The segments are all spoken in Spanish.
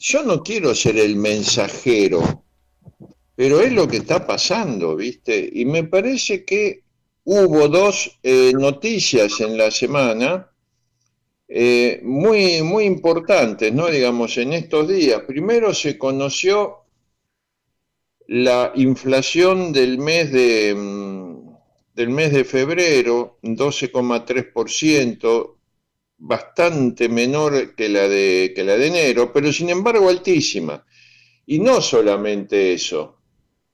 yo no quiero ser el mensajero, pero es lo que está pasando, ¿viste? Y me parece que hubo dos eh, noticias en la semana eh, muy, muy importantes, ¿no? Digamos, en estos días. Primero se conoció la inflación del mes de, mm, del mes de febrero, 12,3%, bastante menor que la, de, que la de enero, pero sin embargo altísima. Y no solamente eso,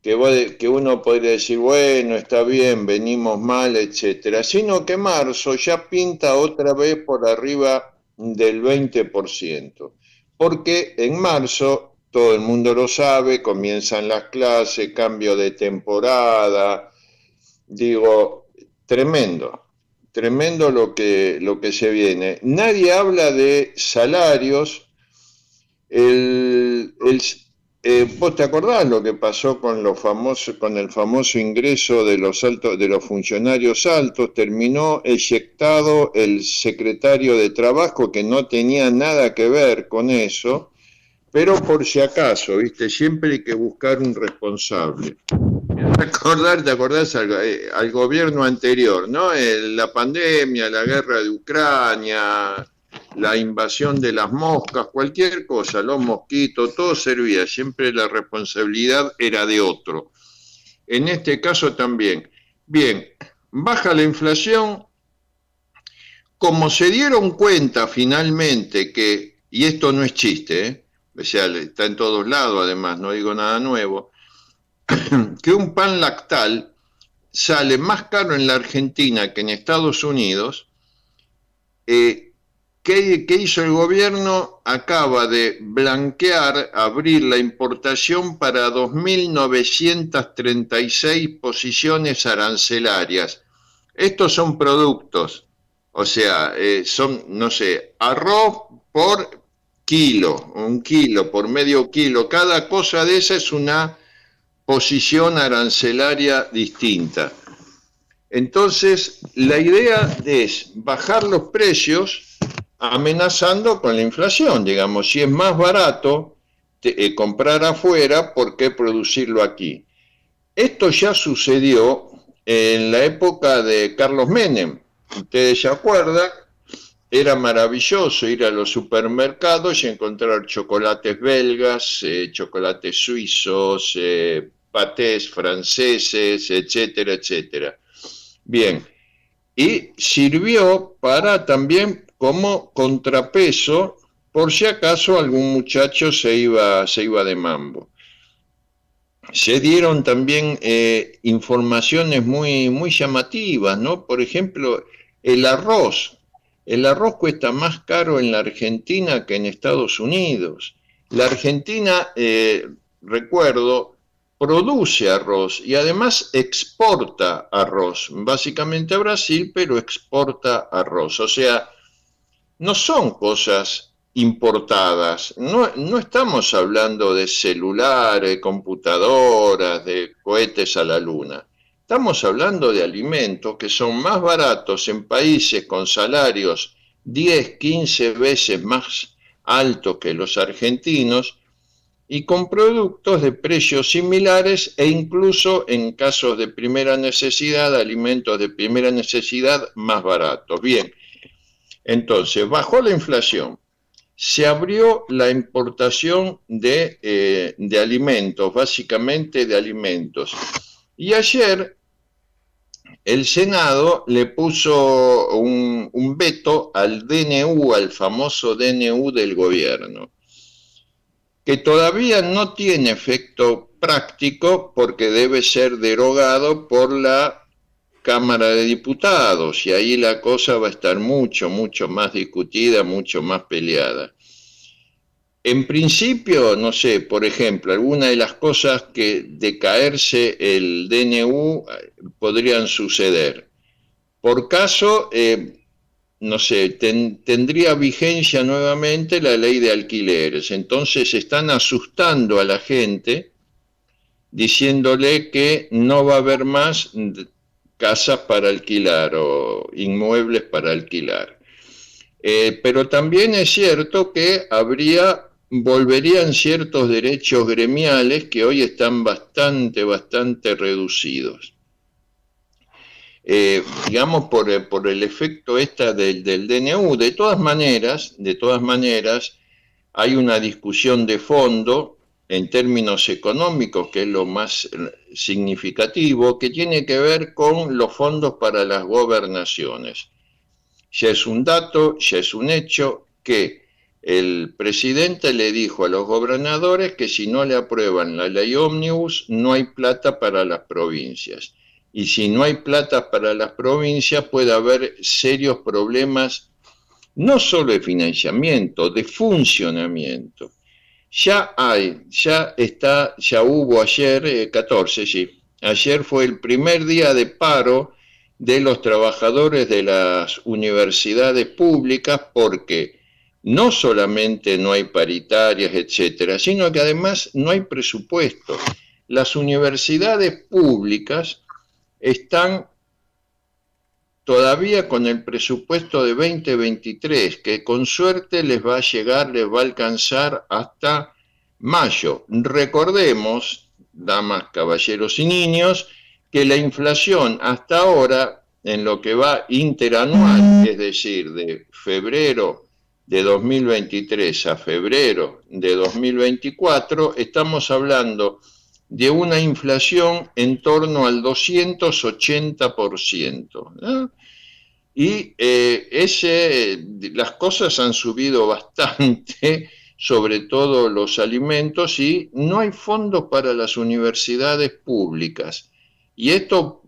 que, que uno podría decir, bueno, está bien, venimos mal, etcétera, sino que marzo ya pinta otra vez por arriba del 20%, porque en marzo todo el mundo lo sabe, comienzan las clases, cambio de temporada, digo, tremendo, tremendo lo que, lo que se viene. Nadie habla de salarios, el, eh, ¿Vos te acordás lo que pasó con, los famosos, con el famoso ingreso de los, altos, de los funcionarios altos? Terminó eyectado el secretario de Trabajo que no tenía nada que ver con eso pero por si acaso, ¿viste? Siempre hay que buscar un responsable. Recordar, ¿te acordás eh, al, gobierno anterior, ¿no? La pandemia, la guerra de Ucrania, la invasión de las moscas, cualquier cosa, los mosquitos, todo servía, siempre la responsabilidad era de otro. En este caso también. Bien, baja la inflación, como se dieron cuenta finalmente que, y esto no es chiste, ¿eh? especial, está en todos lados además, no digo nada nuevo, que un pan lactal sale más caro en la Argentina que en Estados Unidos, eh, ¿qué, hizo el gobierno? Acaba de blanquear, abrir la importación para 2.936 posiciones arancelarias. Estos son productos, o sea, eh, son, no sé, arroz por kilo, un kilo por medio kilo, cada cosa de esa es una posición arancelaria distinta. Entonces, la idea es bajar los precios amenazando con la inflación, digamos, si es más barato eh, comprar afuera, ¿por qué producirlo aquí? Esto ya sucedió en la época de Carlos Menem. Ustedes se acuerdan era maravilloso ir a los supermercados y encontrar chocolates belgas, eh, chocolates suizos, eh, patés franceses, etcétera, etcétera. Bien, y sirvió para también como contrapeso por si acaso algún muchacho se iba, se iba de mambo. Se dieron también eh, informaciones muy, muy llamativas, ¿no? Por ejemplo, el arroz el arroz cuesta más caro en la Argentina que en Estados Unidos. La Argentina, eh, recuerdo, produce arroz y además exporta arroz, básicamente a Brasil, pero exporta arroz. O sea, no son cosas importadas. No, no, estamos hablando de celulares, computadoras, de cohetes a la luna. Estamos hablando de alimentos que son más baratos en países con salarios 10, 15 veces más altos que los argentinos y con productos de precios similares e incluso en casos de primera necesidad, alimentos de primera necesidad más baratos. Bien, entonces, bajó la inflación, se abrió la importación de, eh, de alimentos, básicamente de alimentos. Y ayer el Senado le puso un, veto al DNU, al famoso DNU del gobierno, que todavía no tiene efecto práctico porque debe ser derogado por la Cámara de Diputados y ahí la cosa va a estar mucho, mucho más discutida, mucho más peleada. En principio, no sé, por ejemplo, algunas de las cosas que de caerse el DNU eh, podrían suceder. Por caso, eh, no sé, tendría vigencia nuevamente la ley de alquileres. Entonces están asustando a la gente diciéndole que no va a haber más casas para alquilar o inmuebles para alquilar. Eh, pero también es cierto que habría volverían ciertos derechos gremiales que hoy están bastante, bastante reducidos. Eh, digamos, por, el efecto esta del, del, DNU. De todas maneras, de todas maneras, hay una discusión de fondo en términos económicos, que es lo más significativo, que tiene que ver con los fondos para las gobernaciones. Ya es un dato, ya es un hecho que el presidente le dijo a los gobernadores que si no le aprueban la ley ómnibus no hay plata para las provincias y si no hay plata para las provincias puede haber serios problemas, no solo de financiamiento, de funcionamiento. Ya hay, ya está, ya hubo ayer, 14, eh, sí, ayer fue el primer día de paro de los trabajadores de las universidades públicas porque no solamente no hay paritarias, etcétera, sino que además no hay presupuesto. Las universidades públicas están todavía con el presupuesto de 2023, que con suerte les va a llegar, les va a alcanzar hasta mayo. Recordemos, damas, caballeros y niños, que la inflación hasta ahora, en lo que va interanual, es decir, de febrero de 2023 a febrero de 2024, estamos hablando de una inflación en torno al 280%. Y eh, ese, las cosas han subido bastante, sobre todo los alimentos, y no hay fondos para las universidades públicas. Y esto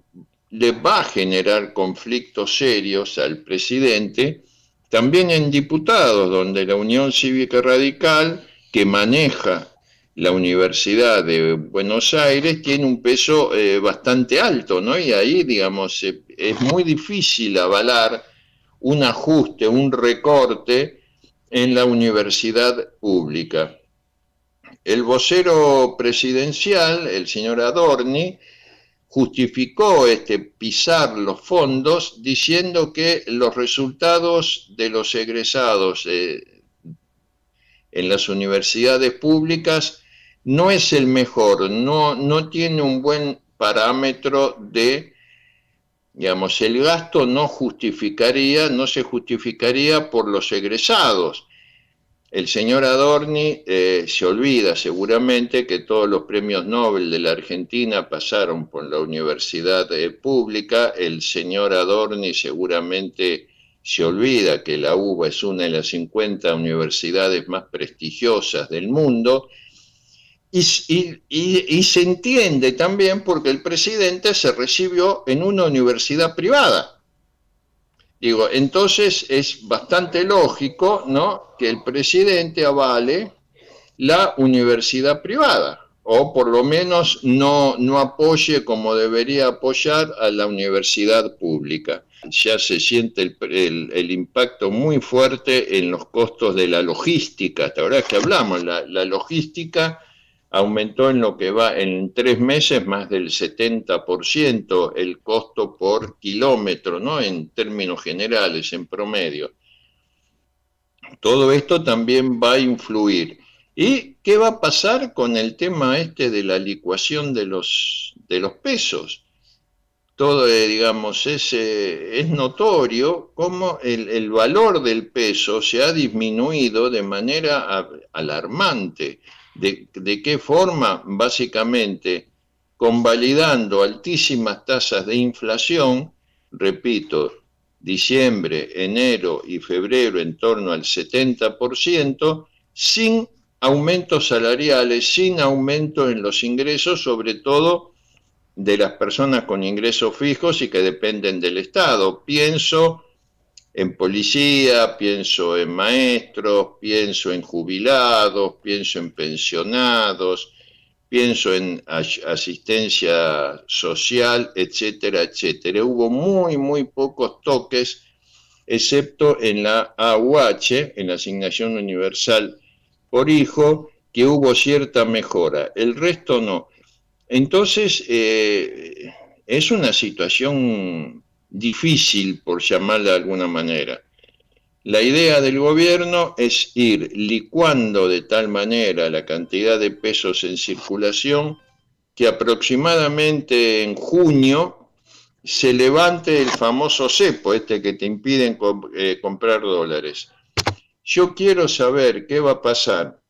le va a generar conflictos serios al presidente, también en diputados, donde la Unión Cívica Radical, que maneja la Universidad de Buenos Aires tiene un peso eh, bastante alto, ¿no? Y ahí, digamos, eh, es muy difícil avalar un ajuste, un recorte en la universidad pública. El vocero presidencial, el señor Adorni, justificó este pisar los fondos diciendo que los resultados de los egresados eh, en las universidades públicas no es el mejor, no, no tiene un buen parámetro de, digamos, el gasto no justificaría, no se justificaría por los egresados. El señor Adorni eh, se olvida seguramente que todos los premios Nobel de la Argentina pasaron por la universidad eh, pública. El señor Adorni seguramente se olvida que la UBA es una de las 50 universidades más prestigiosas del mundo y, se entiende también porque el presidente se recibió en una universidad privada. Digo, entonces es bastante lógico, ¿no? Que el presidente avale la universidad privada, o por lo menos no, no apoye como debería apoyar a la universidad pública. Ya se siente el, impacto muy fuerte en los costos de la logística, hasta ahora que hablamos, la, la logística aumentó en lo que va en tres meses más del 70% el costo por kilómetro, ¿no? En términos generales, en promedio. Todo esto también va a influir. ¿Y qué va a pasar con el tema este de la licuación de los, de los pesos? Todo, eh, digamos, es, es notorio cómo el, el valor del peso se ha disminuido de manera alarmante ¿De, qué forma? Básicamente, convalidando altísimas tasas de inflación, repito, diciembre, enero y febrero en torno al 70%, sin aumentos salariales, sin aumento en los ingresos, sobre todo de las personas con ingresos fijos y que dependen del Estado. Pienso en policía, pienso en maestros, pienso en jubilados, pienso en pensionados, pienso en asistencia social, etcétera, etcétera. Hubo muy, muy pocos toques, excepto en la AUH, en la asignación universal por hijo, que hubo cierta mejora. El resto no. Entonces, eh, es una situación difícil, por llamarla de alguna manera. La idea del gobierno es ir licuando de tal manera la cantidad de pesos en circulación que aproximadamente en junio se levante el famoso cepo, este que te impiden eh, comprar dólares. Yo quiero saber qué va a pasar,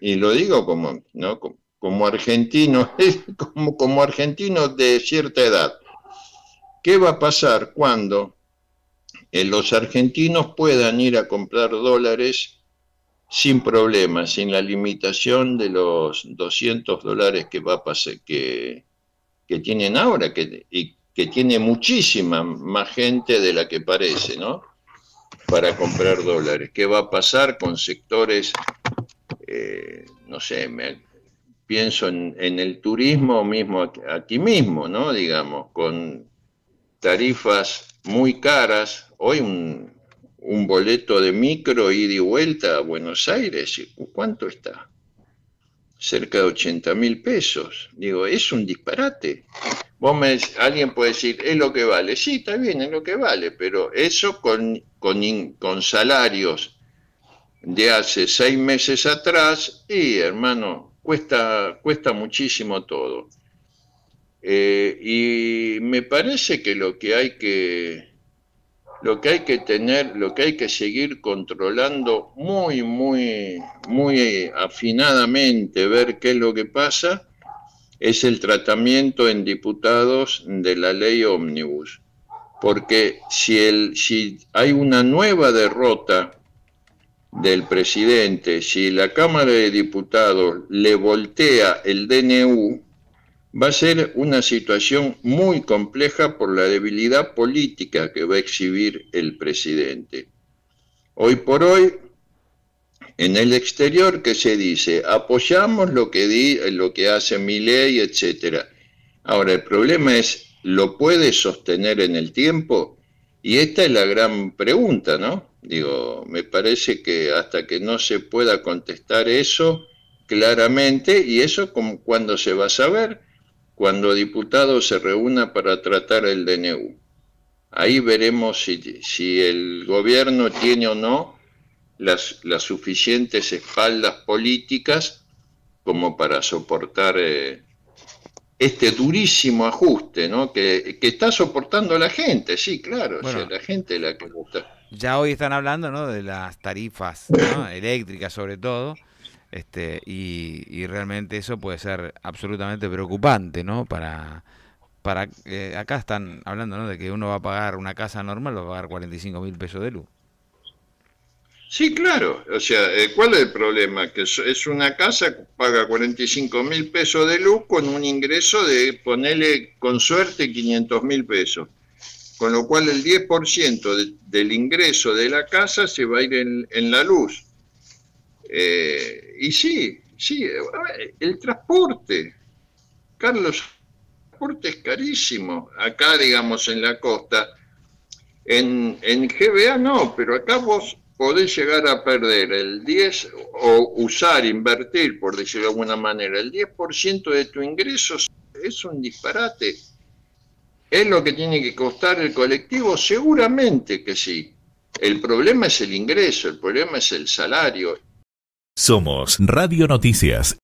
y lo digo como, ¿no? como, argentino, como, como argentino de cierta edad, ¿qué va a pasar cuando eh, los argentinos puedan ir a comprar dólares sin problemas, sin la limitación de los 200 dólares que va a pasar, que, tienen ahora, que, y que tiene muchísima más gente de la que parece, ¿no? Para comprar dólares. ¿Qué va a pasar con sectores, eh, no sé, pienso en, el turismo mismo, aquí mismo, ¿no? Digamos, con tarifas muy caras. Hoy un, boleto de micro ida y vuelta a Buenos Aires, ¿cuánto está? Cerca de 80 mil pesos. Digo, es un disparate. Vos me, alguien puede decir, es lo que vale. Sí, está bien, es lo que vale, pero eso con, con, con salarios de hace seis meses atrás, y hermano, cuesta, cuesta muchísimo todo. Eh, y me parece que lo que hay que lo que hay que tener, lo que hay que seguir controlando muy, muy, muy afinadamente, ver qué es lo que pasa, es el tratamiento en diputados de la ley ómnibus. Porque si, el, si hay una nueva derrota del presidente, si la Cámara de Diputados le voltea el DNU, va a ser una situación muy compleja por la debilidad política que va a exhibir el presidente. Hoy por hoy, en el exterior, ¿qué se dice? Apoyamos lo que, di, lo que hace mi ley, etc. Ahora, el problema es, ¿lo puede sostener en el tiempo? Y esta es la gran pregunta, ¿no? Digo, me parece que hasta que no se pueda contestar eso claramente, y eso como cuando se va a saber, cuando diputados se reúna para tratar el DNU. Ahí veremos si, el gobierno tiene o no las, las, suficientes espaldas políticas como para soportar eh, este durísimo ajuste, ¿no? Que, está soportando la gente, sí, claro, la gente la que gusta. Ya hoy están hablando, ¿no? De las tarifas eléctricas sobre todo, este, y, realmente eso puede ser absolutamente preocupante, ¿no? Para, para eh, acá están hablando, ¿no? De que uno va a pagar una casa normal, va a pagar 45 mil pesos de luz. Sí, claro. O sea, eh, ¿cuál es el problema? Que es una casa que paga 45 mil pesos de luz con un ingreso de ponerle con suerte 500 mil pesos. Con lo cual el 10% del ingreso de la casa se va a ir en la luz. Eh, y sí, sí, el transporte, Carlos, el transporte es carísimo. Acá, digamos, en la costa, en, en GBA no, pero acá vos podés llegar a perder el 10 o usar, invertir, por decirlo de alguna manera, el 10% de tu ingreso es un disparate. ¿Es lo que tiene que costar el colectivo? Seguramente que sí. El problema es el ingreso, el problema es el salario somos Radio Noticias